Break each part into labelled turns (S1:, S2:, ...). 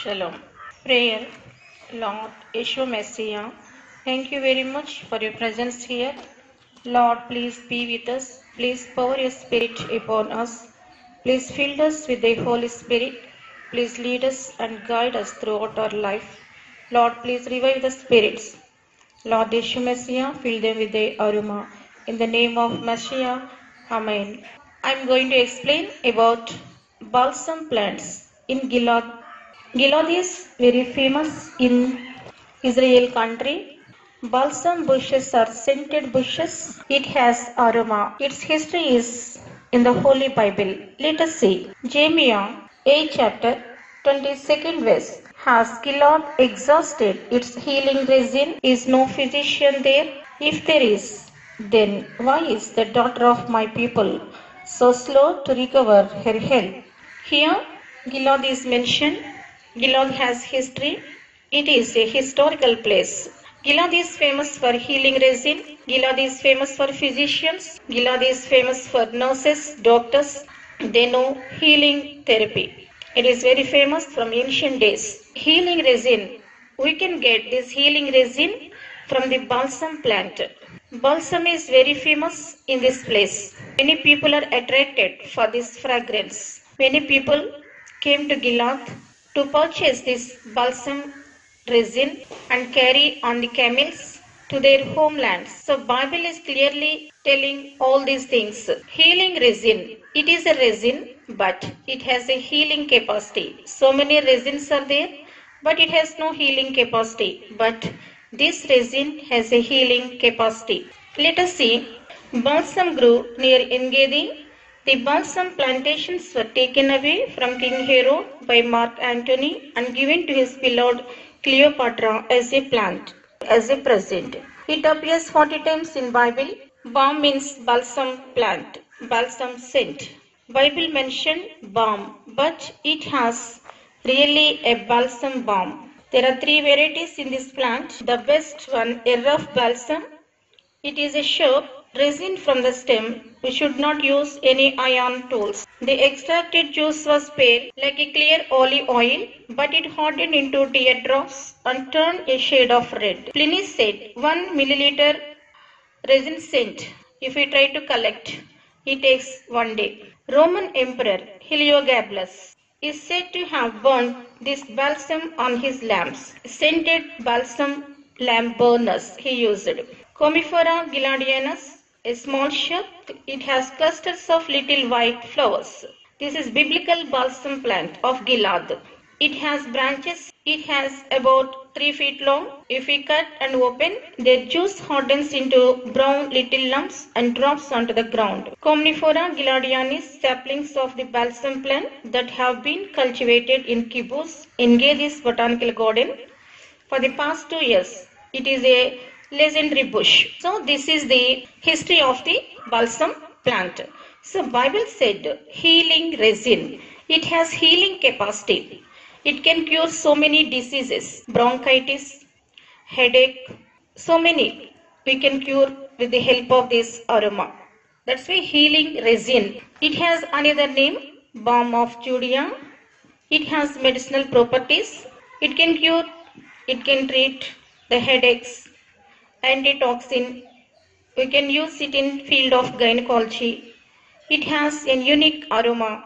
S1: Shalom. Prayer. Lord Yeshua Messiah, thank you very much for your presence here. Lord, please be with us. Please pour your spirit upon us. Please fill us with the Holy Spirit. Please lead us and guide us throughout our life. Lord, please revive the spirits. Lord Yeshua Messiah, fill them with the aroma. In the name of Messiah, Amen. I'm going to explain about balsam plants in Gilad. Gilad is very famous in Israel country. Balsam bushes are scented bushes. It has aroma. Its history is in the Holy Bible. Let us see. Jeremiah 8 chapter 22nd verse. Has Gilad exhausted its healing resin? Is no physician there? If there is, then why is the daughter of my people so slow to recover her health? Here, Gilad is mentioned. Gilad has history. It is a historical place. Gilad is famous for healing resin. Gilad is famous for physicians. Gilad is famous for nurses, doctors. They know healing therapy. It is very famous from ancient days. Healing resin. We can get this healing resin from the balsam plant. Balsam is very famous in this place. Many people are attracted for this fragrance. Many people came to Gilad to purchase this balsam resin and carry on the camels to their homelands. So Bible is clearly telling all these things. Healing resin. It is a resin, but it has a healing capacity. So many resins are there, but it has no healing capacity. But this resin has a healing capacity. Let us see. Balsam grew near Engedi. The balsam plantations were taken away from King Herod by Mark Antony and given to his beloved Cleopatra as a plant, as a present. It appears 40 times in Bible. Balm means balsam plant, balsam scent. Bible mentioned balm, but it has really a balsam balm. There are three varieties in this plant. The best one, a rough balsam. It is a sharp resin from the stem. We should not use any iron tools. The extracted juice was pale like a clear olive oil, but it hardened into teardrops and turned a shade of red. Pliny said 1 milliliter resin scent. If we try to collect, it takes one day. Roman Emperor Heliogabalus is said to have burned this balsam on his lamps. Scented balsam lamp burners he used. Commiphora giladianus, a small shrub. It has clusters of little white flowers. This is biblical balsam plant of Gilad. It has branches. It has about 3 feet long. If we cut and open, their juice hardens into brown little lumps and drops onto the ground. Commiphora giladianis, saplings of the balsam plant that have been cultivated in kibbutz in Botanical Garden for the past two years. It is a legendary bush. So this is the history of the balsam plant. So Bible said healing resin. It has healing capacity. It can cure so many diseases, bronchitis, headache, so many we can cure with the help of this aroma. That's why healing resin. It has another name, balm of Judea. It has medicinal properties. It can cure, it can treat the headaches, antitoxin. We can use it in field of gynecology. It has a unique aroma.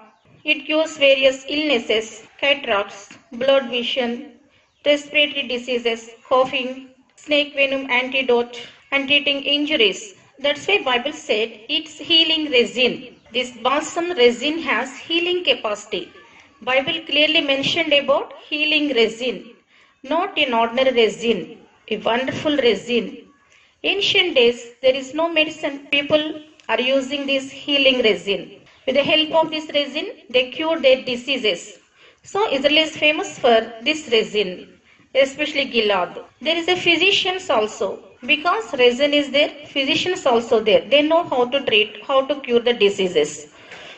S1: It cures various illnesses, cataracts, blood vision, respiratory diseases, coughing, snake venom antidote, and treating injuries. That's why Bible said it's healing resin. This balsam resin has healing capacity. Bible clearly mentioned about healing resin, not an ordinary resin, a wonderful resin. Ancient days, there is no medicine. People are using this healing resin. With the help of this resin, they cure their diseases. So Israel is famous for this resin, especially Gilad. There is a physicians also. Because resin is there, physicians also there. They know how to treat, how to cure the diseases.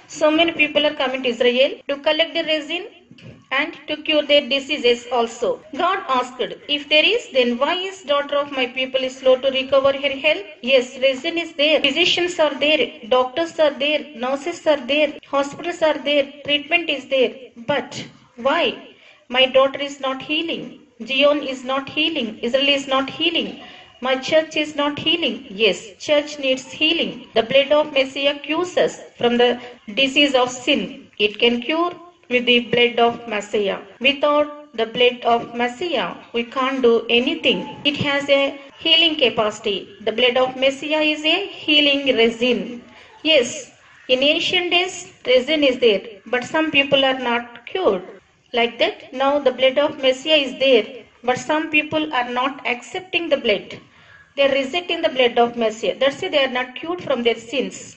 S1: So many people are coming to Israel to collect the resin and to cure their diseases also. God asked, if there is, then why is daughter of my people is slow to recover her health? Yes, reason is there. Physicians are there, doctors are there, nurses are there, hospitals are there, treatment is there. But why? My daughter is not healing. Zion is not healing. Israel is not healing. My church is not healing. Yes, church needs healing. The blood of Messiah cures us from the disease of sin. It can cure with the blood of Messiah. Without the blood of Messiah, we can't do anything. It has a healing capacity. The blood of Messiah is a healing resin. Yes, in ancient days, resin is there, but some people are not cured. Like that, now the blood of Messiah is there, but some people are not accepting the blood. They are rejecting the blood of Messiah. That's why they are not cured from their sins.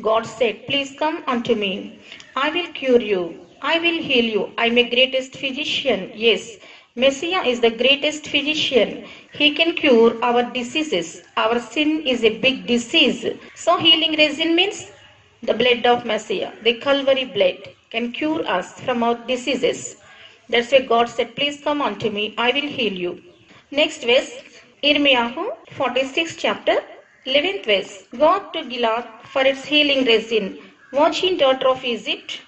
S1: God said, Please come unto me. I will cure you. I will heal you. I am a greatest physician. Yes, Messiah is the greatest physician. He can cure our diseases. Our sin is a big disease. So healing resin means the blood of Messiah, the Calvary blood, can cure us from our diseases. That's why God said, Please come unto me, I will heal you. Next verse, Irmiyahu 46 chapter, 11th verse. Go to Gilad for its healing resin. Watching daughter of Egypt,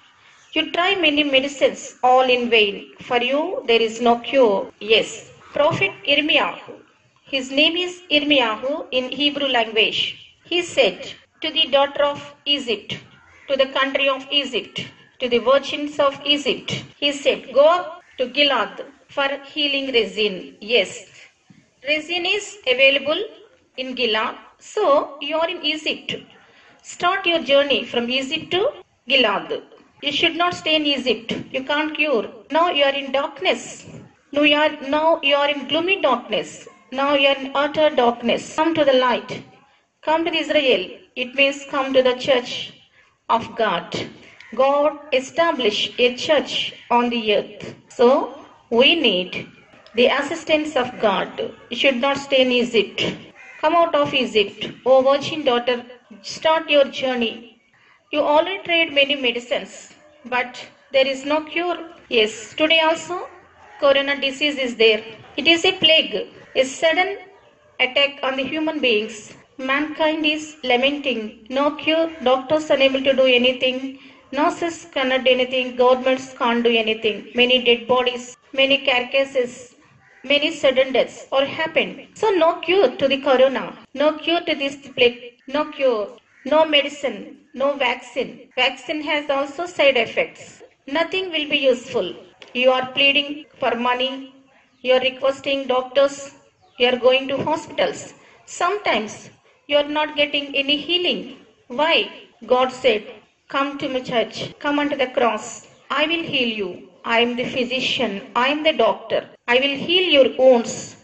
S1: you try many medicines, all in vain. For you there is no cure. Yes. Prophet Irmiyahu. His name is Irmiyahu in Hebrew language. He said to the daughter of Egypt, to the country of Egypt, to the virgins of Egypt, he said, Go up to Gilad for healing resin. Yes. Resin is available in Gilad. So you are in Egypt. Start your journey from Egypt to Gilad. You should not stay in Egypt. You can't cure. Now you are in darkness. Now you are, now you are in gloomy darkness. Now you are in utter darkness. Come to the light. Come to Israel. It means come to the church of God. God established a church on the earth. So we need the assistance of God. You should not stay in Egypt. Come out of Egypt. O virgin daughter, start your journey. You already tried many medicines, but there is no cure. Yes, today also corona disease is there. It is a plague, a sudden attack on the human beings. Mankind is lamenting. No cure, doctors unable to do anything. Nurses cannot do anything, governments can't do anything. Many dead bodies, many carcasses, many sudden deaths are happened. So no cure to the corona, no cure to this plague, no cure, no medicine, no vaccine. Vaccine has also side effects. Nothing will be useful. You are pleading for money, you are requesting doctors, you are going to hospitals. Sometimes you are not getting any healing. Why? God said, Come to my church, come unto the cross. I will heal you. I am the physician, I am the doctor. I will heal your wounds.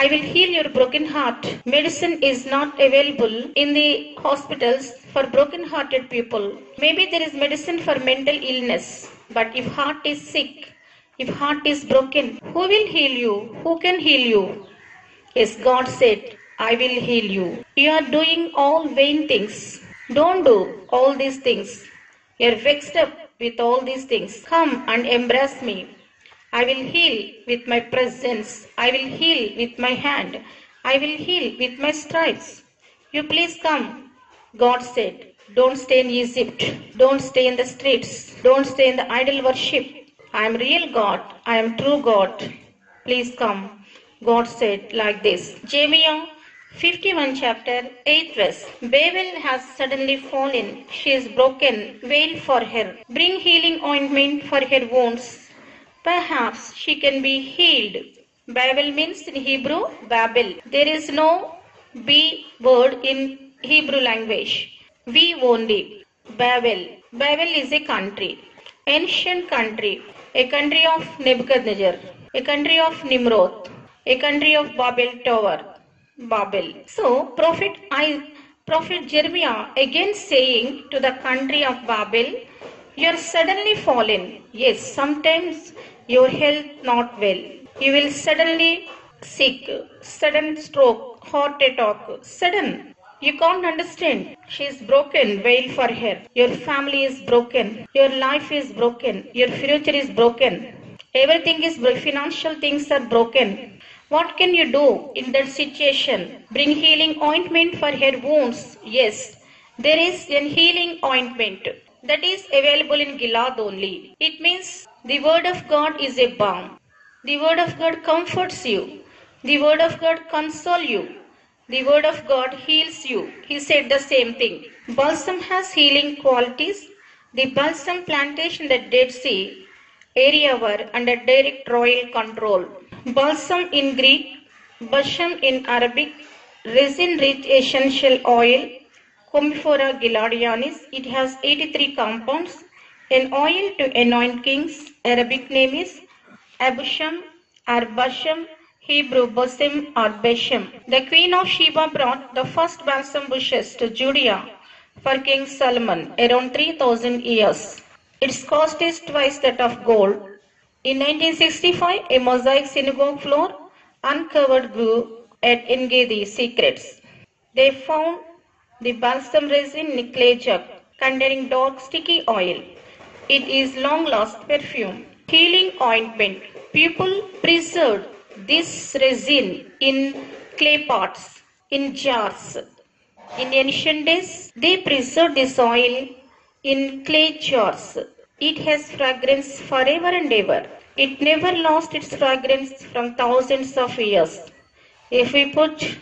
S1: I will heal your broken heart. Medicine is not available in the hospitals for broken hearted people. Maybe there is medicine for mental illness, but if heart is sick, if heart is broken, who will heal you? Who can heal you? Yes, God said, I will heal you. You are doing all vain things. Don't do all these things. You are vexed up with all these things. Come and embrace me. I will heal with my presence. I will heal with my hand. I will heal with my stripes. You please come. God said, Don't stay in Egypt. Don't stay in the streets. Don't stay in the idol worship. I am real God. I am true God. Please come. God said like this. Jeremiah 51 chapter 8 verse. Babel has suddenly fallen. She is broken. Wail for her. Bring healing ointment for her wounds. Perhaps she can be healed. Babel means in Hebrew Babel. There is no B word in Hebrew language. We only. Babel. Babel is a country. Ancient country. A country of Nebuchadnezzar. A country of Nimrod. A country of Babel Tower. Babel. So Prophet I Prophet Jeremiah again saying to the country of Babel, you are suddenly fallen. Yes, sometimes your health not well. You will suddenly sick, sudden stroke, heart attack, sudden. You can't understand. She is broken. Wail for her. Your family is broken. Your life is broken. Your future is broken. Everything is broken. Financial things are broken. What can you do in that situation? Bring healing ointment for her wounds. Yes, there is an healing ointment that is available in Gilad only. It means The word of God is a balm. The word of God comforts you. The word of God consoles you. The word of God heals you. He said the same thing. Balsam has healing qualities. The balsam plantation that Dead Sea area were under direct royal control. Balsam in Greek, balsam in Arabic, resin-rich essential oil, Commiphora gilardianis. It has 83 compounds. An oil to anoint kings. Arabic name is Abusham, Arbasham, Hebrew Bosim or Beshem. The queen of Sheba brought the first balsam bushes to Judea for King Solomon around 3000 years. Its cost is twice that of gold. In 1965, a mosaic synagogue floor uncovered grew at Engedi Secrets. They found the balsam resin in jug containing dark sticky oil. It is long lost perfume. Healing ointment. People preserved this resin in clay pots, in jars. In ancient days, they preserved this oil in clay jars. It has fragrance forever and ever. It never lost its fragrance from thousands of years. If we put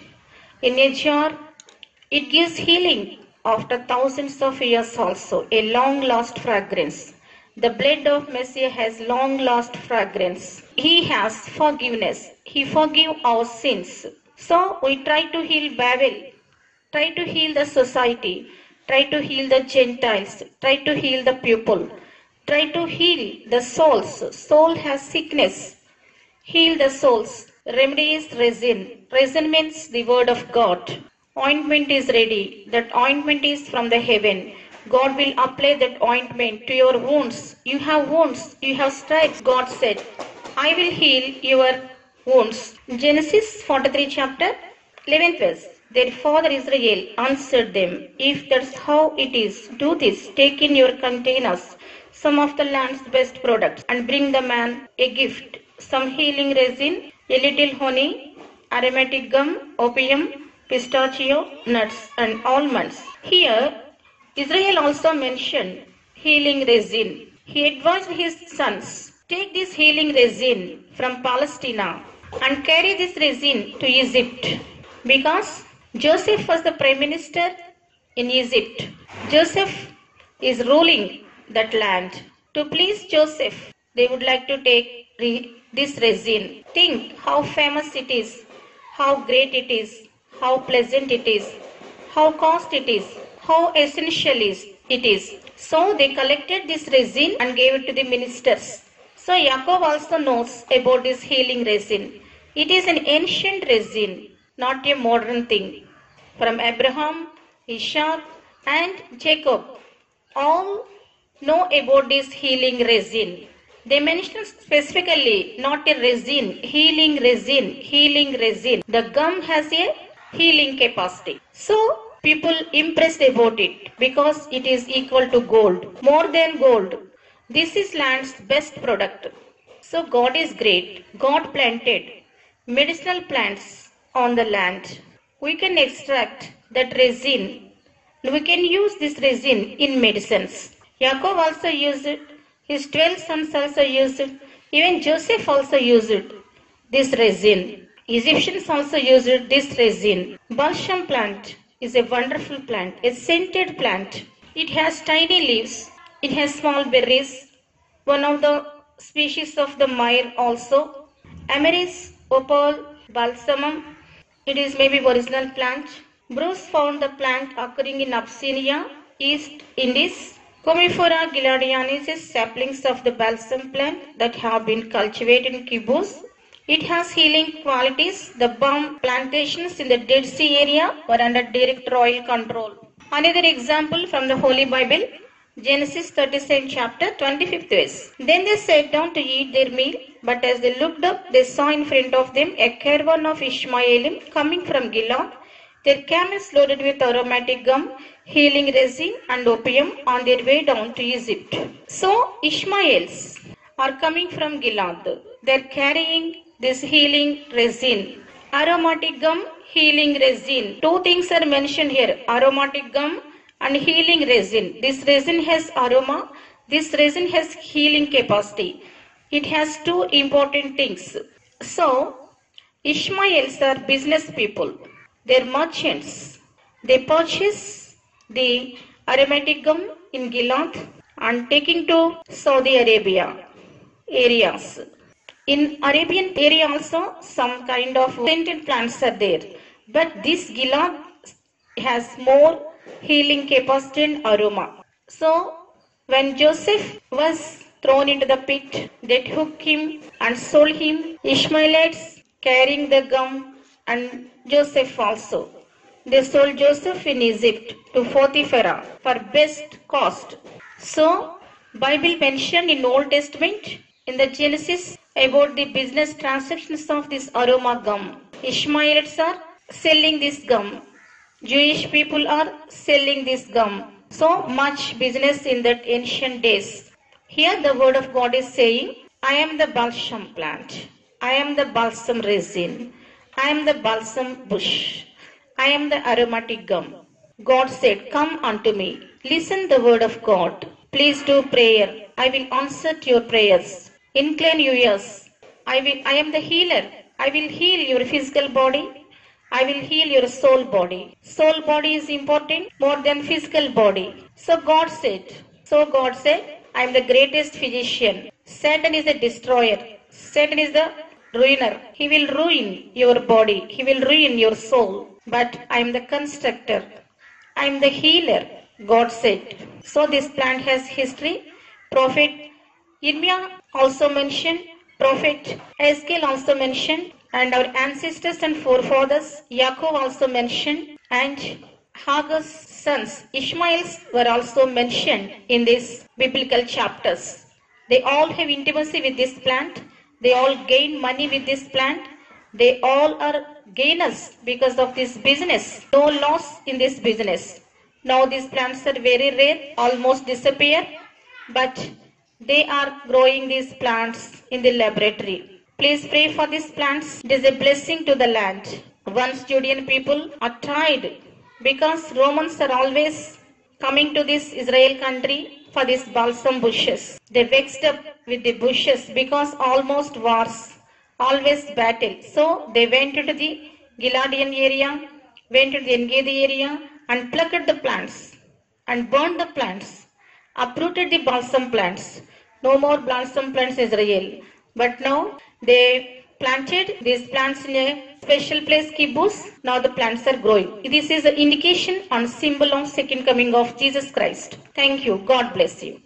S1: in a jar, it gives healing after thousands of years also, a long lost fragrance. The blood of Messiah has long lost fragrance. He has forgiveness. He forgive our sins. So we try to heal Babel, try to heal the society, try to heal the Gentiles, try to heal the people, try to heal the souls. Soul has sickness. Heal the souls. Remedy is resin. Resin means the word of God. Ointment is ready. That ointment is from the heaven. God will apply that ointment to your wounds. You have wounds. You have stripes. God said, I will heal your wounds. Genesis 43 chapter 11th verse. Their father Israel answered them, If that's how it is, do this. Take in your containers some of the land's best products and bring the man a gift. Some healing resin, a little honey, aromatic gum, opium, pistachio, nuts, and almonds. Here, Israel also mentioned healing resin. He advised his sons, Take this healing resin from Palestine and carry this resin to Egypt because Joseph was the prime minister in Egypt. Joseph is ruling that land. To please Joseph, they would like to take re- this resin. Think how famous it is, how great it is, how pleasant it is, how cost it is, how essential is it is. So they collected this resin and gave it to the ministers. So Yaakov also knows about this healing resin. It is an ancient resin, not a modern thing. From Abraham, Ishak, and Jacob, all know about this healing resin. They mention specifically not a resin, healing resin, healing resin. The gum has a healing capacity. So people impressed about it because it is equal to gold, more than gold. This is land's best product. So God is great. God planted medicinal plants on the land. We can extract that resin. We can use this resin in medicines. Yaakov also used it. His 12 sons also used it. Even Joseph also used it. This resin. Egyptians also used this resin. Balsam plant is a wonderful plant, a scented plant. It has tiny leaves. It has small berries. One of the species of the myrrh also. Amaris, opal, balsamum. It is maybe original plant. Bruce found the plant occurring in Abyssinia, East Indies. Commiphora gilardianis is saplings of the balsam plant that have been cultivated in kibbutz. It has healing qualities. The balm plantations in the Dead Sea area were under direct royal control. Another example from the Holy Bible, Genesis 37 chapter 25th verse. Then they sat down to eat their meal, but as they looked up, they saw in front of them a caravan of Ishmaelim coming from Gilead, their camels loaded with aromatic gum, healing resin, and opium on their way down to Egypt. So, Ishmaels are coming from Gilead. They're carrying this healing resin. Aromatic gum, healing resin. Two things are mentioned here aromatic gum and healing resin. This resin has aroma, This resin has healing capacity. It has two important things. So, Ishmaels are business people. They're merchants. They purchase the aromatic gum in Gilad and taking to Saudi Arabia areas. In Arabian area also some kind of scented plants are there. But this Gilad has more healing capacity and aroma. So when Joseph was thrown into the pit, they took him and sold him. Ishmaelites carrying the gum and Joseph also. They sold Joseph in Egypt to Potiphar for best cost. So Bible mentioned in Old Testament in the Genesis about the business transactions of this aroma gum. Ishmaelites are selling this gum. Jewish people are selling this gum. So much business in that ancient days. Here the word of God is saying, I am the balsam plant. I am the balsam resin. I am the balsam bush. I am the aromatic gum. God said, Come unto me. Listen the word of God. Please do prayer. I will answer to your prayers. Incline your ears. I will I am the healer. I will heal your physical body. I will heal your soul body. Soul body is important more than physical body. So God said, so God said, I am the greatest physician. Satan is the destroyer. Satan is the ruiner. He will ruin your body. He will ruin your soul. But I am the constructor. I am the healer. God said. So this plant has history. Prophet Irmia also mentioned. Prophet Ezekiel also mentioned and our ancestors and forefathers, Yaakov also mentioned, and Hagar's sons, Ishmael's, were also mentioned in these biblical chapters. They all have intimacy with this plant. They all gain money with this plant. They all are gainers because of this business. No loss in this business. Now these plants are very rare, almost disappear, but they are growing these plants in the laboratory. Please pray for these plants. It is a blessing to the land. Once Judean people are tired because Romans are always coming to this Israel country for these balsam bushes. They vexed up with the bushes because almost wars, always battle. So they went into the Giladian area, went to the Engedi area and plucked the plants and burned the plants, uprooted the balsam plants. No more balsam plants Israel. But now they planted these plants in a special place, kibbutz. Now the plants are growing. This is an indication and symbol of second coming of Jesus Christ. Thank you. God bless you.